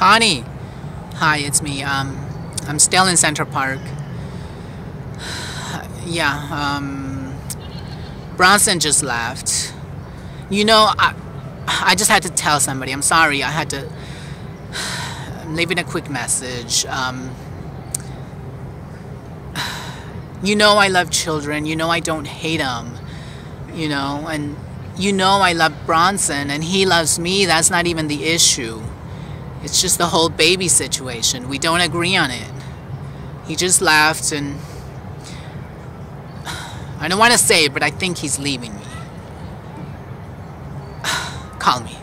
Connie. Hi, it's me. Um, I'm still in Central Park. Yeah, um, Bronson just left. You know, I, I just had to tell somebody. I'm sorry. I had to. I'm leaving a quick message. Um, you know, I love children. You know, I don't hate them. You know, and you know, I love Bronson, and he loves me. That's not even the issue. It's just the whole baby situation. We don't agree on it. He just left, and I don't want to say it, but I think he's leaving me. Call me.